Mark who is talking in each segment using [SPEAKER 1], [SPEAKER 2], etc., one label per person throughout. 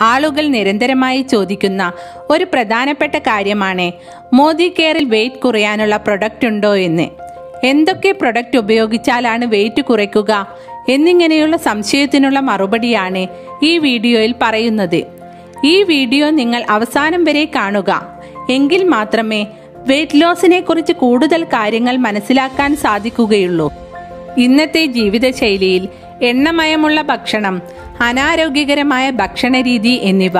[SPEAKER 1] ആളുകൾ നിരന്തരമായി ചോദിക്കുന്ന ഒരു പ്രധാനപ്പെട്ട കാര്യമാണ് മോദി കെയറിൽ വെയിറ്റ് കുറയാനുള്ള പ്രൊഡക്റ്റ് ഉണ്ടോ എന്ന്. എന്തൊക്കെ പ്രൊഡക്റ്റ് ഉപയോഗിച്ചാലാണ് വെയിറ്റ് കുറയ്ക്കുക എന്നിങ്ങനെയുള്ള സംശയത്തിനുള്ള മറുപടിയാണ് ഈ വീഡിയോയിൽ പറയുന്നത്. ഈ വീഡിയോ നിങ്ങൾ അവസാനം വരെ കാണുക. എങ്കിൽ മാത്രമേ വെയിറ്റ് ലോസിനെ കുറിച്ച് കൂടുതൽ കാര്യങ്ങൾ മനസ്സിലാക്കാൻ സാധിക്കുകയുള്ളൂ. ഇന്നത്തെ ജീവിതശൈലിയിൽ എണ്ണമയമുള്ള ഭക്ഷണം അനാരോഗ്യകരമായ ഭക്ഷണരീതി എന്നിവ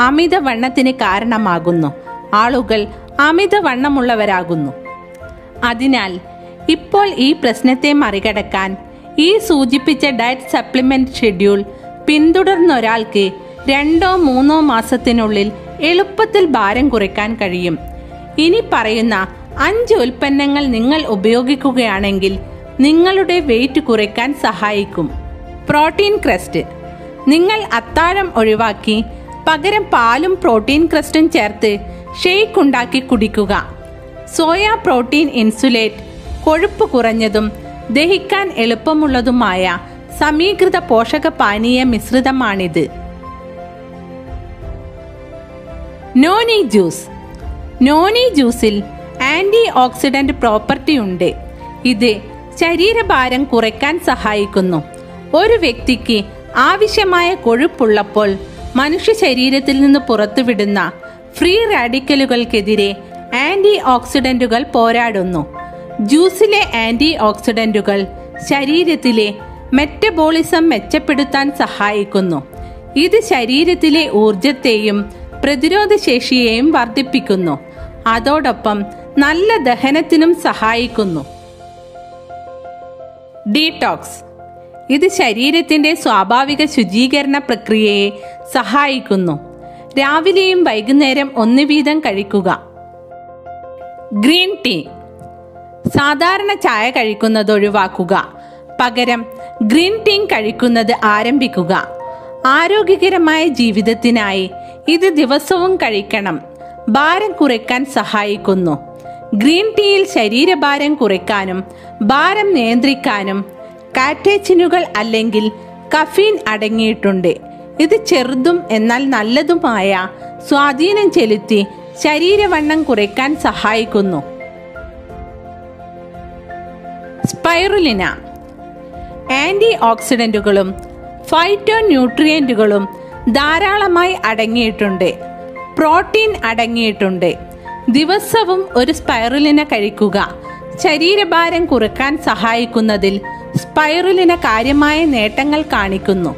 [SPEAKER 1] അമിതവണ്ണത്തിന് കാരണമാകുന്നു. ആളുകൾ അമിതവണ്ണമുള്ളവരാകുന്നു. അതിനാൽ ഇപ്പോൾ ഈ പ്രശ്നത്തെ മറികടക്കാൻ ഈ സൂചിപ്പിച്ച ഡയറ്റ് സപ്ലിമെന്റ് ഷെഡ്യൂൾ പിന്തുടർന്ന ഒരാൾക്ക് രണ്ടോ മൂന്നോ മാസത്തിനുള്ളിൽ എളുപ്പത്തിൽ ഭാരം കുറയ്ക്കാൻ കഴിയും. ഇനി പറയുന്ന അഞ്ച് ഉൽപ്പന്നങ്ങൾ നിങ്ങൾ ഉപയോഗിക്കുകയാണെങ്കിൽ നിങ്ങളുടെ വെയിറ്റ് കുറയ്ക്കാൻ സഹായിക്കും. Protein crust. നിങ്ങൾ അത്താഴം ഒഴിവാക്കി പകരം പാലും പ്രോട്ടീൻ ക്രസ്റ്റും ചേർത്ത് ഷെയ്ക്ക് ഉണ്ടാക്കി കുടിക്കുക. സോയ പ്രോട്ടീൻ ഇൻസുലേറ്റ് കൊഴുപ്പ് കുറഞ്ഞതും ദഹിക്കാൻ എളുപ്പമുള്ളതുമായ സമീകൃത പോഷക പാനീയ മിശ്രിതമാണിത്. Noni juice. നോനി ജ്യൂസിൽ ആന്റി ഓക്സിഡന്റ് പ്രോപ്പർട്ടി ഉണ്ട്. ഇത് ശരീരഭാരം കുറയ്ക്കാൻ സഹായിക്കുന്നു. ഒരു വ്യക്തിക്ക് ആവശ്യമായ കൊഴുപ്പുള്ളപ്പോൾ മനുഷ്യ ശരീരത്തിൽ നിന്ന് പുറത്തുവിടുന്ന ഫ്രീ റാഡിക്കലുകൾക്കെതിരെ ആന്റി ഓക്സിഡന്റുകൾ പോരാടുന്നു. ജ്യൂസിലെ ആന്റി ഓക്സിഡന്റുകൾ ശരീരത്തിലെ മെറ്റബോളിസം മെച്ചപ്പെടുത്താൻ സഹായിക്കുന്നു. ഇത് ശരീരത്തിലെ ഊർജത്തെയും പ്രതിരോധശേഷിയെയും വർദ്ധിപ്പിക്കുന്നു. അതോടൊപ്പം നല്ല ദഹനത്തിനും സഹായിക്കുന്നു. ഡീടോക്സ്. ഇത് ശരീരത്തിന്റെ സ്വാഭാവിക ശുചീകരണ പ്രക്രിയയെ സഹായിക്കുന്നു. രാവിലെയും വൈകുന്നേരം ഒന്ന് വീതം കഴിക്കുക. Green tea. സാധാരണ ചായ കഴിക്കുന്നത് ഒഴിവാക്കുക. പകരം ഗ്രീൻ ടീ കഴിക്കുന്നത് ആരംഭിക്കുക. ആരോഗ്യകരമായ ജീവിതത്തിനായി ഇത് ദിവസവും കഴിക്കണം. ഭാരം കുറയ്ക്കാൻ സഹായിക്കുന്നു. ഗ്രീൻ ടീയിൽ ശരീരഭാരം കുറയ്ക്കാനും ഭാരം നിയന്ത്രിക്കാനും കാറ്റേച്ചിനുകൾ അല്ലെങ്കിൽ കഫീൻ അടങ്ങിയിട്ടുണ്ട്. ഇത് ചെറുതും എന്നാൽ നല്ലതുമായ സ്വാധീനം ചെലുത്തി ശരീരവണ്ണം കുറയ്ക്കാൻ സഹായിക്കുന്നു. സ്പൈറുലിന. ആന്റി ഓക്സിഡന്റുകളും ഫൈറ്റോ ന്യൂട്രിയന്റുകളും ധാരാളമായി അടങ്ങിയിട്ടുണ്ട്. പ്രോട്ടീൻ അടങ്ങിയിട്ടുണ്ട്. ദിവസവും ഒരു സ്പൈറുലിന കഴിക്കുക. ശരീരഭാരം കുറയ്ക്കാൻ സഹായിക്കുന്നതിൽ സ്പൈറലിന കാര്യമായ നേട്ടങ്ങൾ കാണിക്കുന്നു.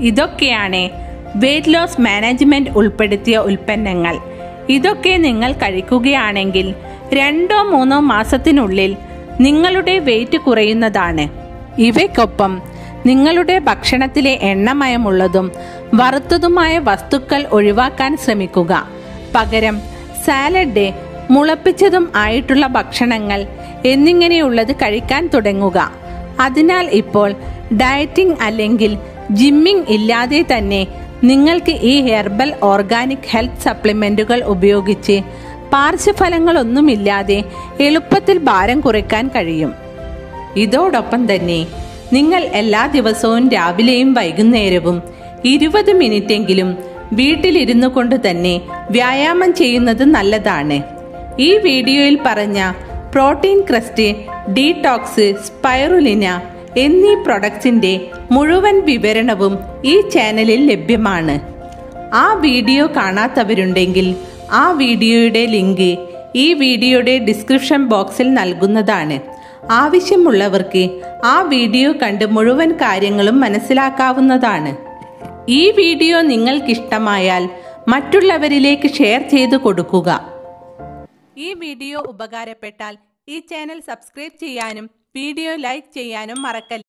[SPEAKER 1] ഇതൊക്കെയാണ് വെയ്റ്റ് ലോസ് മാനേജ്മെന്റ് ഉൾപ്പെടുത്തിയ ഉൽപ്പന്നങ്ങൾ. ഇതൊക്കെ നിങ്ങൾ കഴിക്കുകയാണെങ്കിൽ രണ്ടോ മൂന്നോ മാസത്തിനുള്ളിൽ നിങ്ങളുടെ വെയിറ്റ് കുറയുന്നതാണ്. ഇവയ്ക്കൊപ്പം നിങ്ങളുടെ ഭക്ഷണത്തിലെ എണ്ണമയമുള്ളതും വറുത്തതുമായ വസ്തുക്കൾ ഒഴിവാക്കാൻ ശ്രമിക്കുക. പകരം സാലഡ് ഡേ മുളപ്പിച്ചതും ആയിട്ടുള്ള ഭക്ഷണങ്ങൾ എന്നിങ്ങനെയുള്ളത് കഴിക്കാൻ തുടങ്ങുക. അതിനാൽ ഇപ്പോൾ ഡയറ്റിംഗ് അല്ലെങ്കിൽ ജിമ്മിംഗ് ഇല്ലാതെ തന്നെ നിങ്ങൾക്ക് ഈ ഹെർബൽ ഓർഗാനിക് ഹെൽത്ത് സപ്ലിമെന്റുകൾ ഉപയോഗിച്ച് പാർശ്വഫലങ്ങളൊന്നുമില്ലാതെ എളുപ്പത്തിൽ ഭാരം കുറയ്ക്കാൻ കഴിയും. ഇതോടൊപ്പം തന്നെ നിങ്ങൾ എല്ലാ ദിവസവും രാവിലെയും വൈകുന്നേരവും ഇരുപത് മിനിറ്റെങ്കിലും വീട്ടിലിരുന്നു കൊണ്ട് തന്നെ വ്യായാമം ചെയ്യുന്നത് നല്ലതാണ്. ഈ വീഡിയോയിൽ പറഞ്ഞ പ്രോട്ടീൻ ക്രസ്റ്റ് ഡീടോക്സ് സ്പൈറുലിന എന്നീ പ്രൊഡക്ട്സിന്റെ മുഴുവൻ വിവരണവും ഈ ചാനലിൽ ലഭ്യമാണ്. ആ വീഡിയോ കാണാത്തവരുണ്ടെങ്കിൽ ആ വീഡിയോയുടെ ലിങ്ക് ഈ വീഡിയോയുടെ ഡിസ്ക്രിപ്ഷൻ ബോക്സിൽ നൽകുന്നതാണ്. ആവശ്യമുള്ളവർക്ക് ആ വീഡിയോ കണ്ട് മുഴുവൻ കാര്യങ്ങളും മനസ്സിലാക്കാവുന്നതാണ്. ഈ വീഡിയോ നിങ്ങൾക്കിഷ്ടമായാൽ മറ്റുള്ളവരിലേക്ക് ഷെയർ ചെയ്ത് കൊടുക്കുക. ഈ വീഡിയോ ഉപകാരപ്പെട്ടാൽ ഈ ചാനൽ സബ്സ്ക്രൈബ് ചെയ്യാനും വീഡിയോ ലൈക്ക് ചെയ്യാനും മറക്കല്ല.